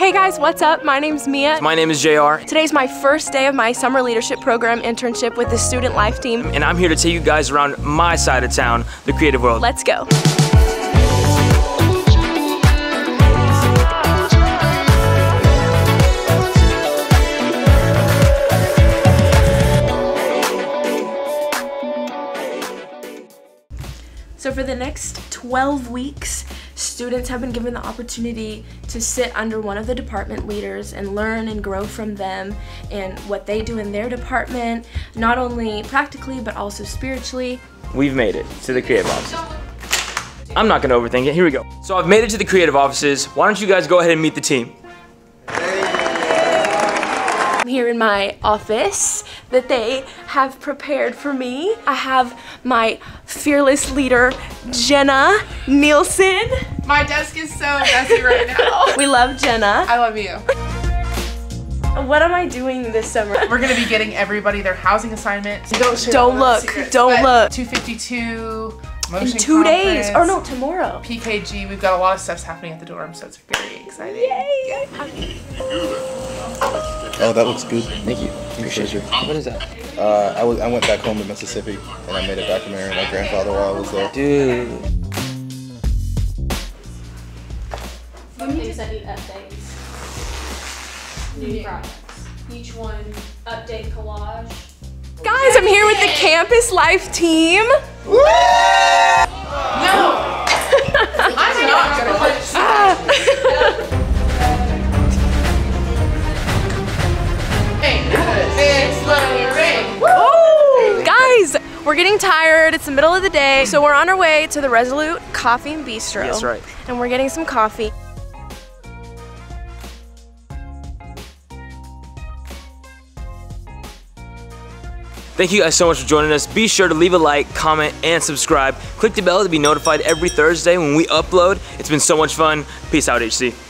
Hey guys, what's up? My name's Mia. My name is JR. Today's my first day of my summer leadership program internship with the Student Life team. And I'm here to take you guys around my side of town, the creative world. Let's go. So for the next 12 weeks, students have been given the opportunity to sit under one of the department leaders and learn and grow from them and what they do in their department, not only practically but also spiritually. We've made it to the creative offices. I'm not gonna overthink it, here we go. So I've made it to the creative offices. Why don't you guys go ahead and meet the team? I'm here in my office that they have prepared for me. I have my fearless leader, Jenna Nielsen. My desk is so messy right now. We love Jenna. I love you. What am I doing this summer? We're gonna be getting everybody their housing assignments. Don't, share Don't look, secrets, don't look. 252 motion In two days. Or no, tomorrow. PKG. We've got a lot of stuff's happening at the dorm, so it's very exciting. Yay! Oh, that looks good. Thank you. Appreciate you. What is that? Uh, I was I went back home to Mississippi and I made a documentary of my grandfather while I was there. Dude. Updates. New projects. Each one update collage. Guys, I'm here with the Campus Life team. Woo! No! I'm not gonna ah. punch Woo! Guys, we're getting tired. It's the middle of the day, so we're on our way to the Resolute Coffee and Bistro. That's right. And we're getting some coffee. Thank you guys so much for joining us. Be sure to leave a like, comment, and subscribe. Click the bell to be notified every Thursday when we upload. It's been so much fun. Peace out, HC.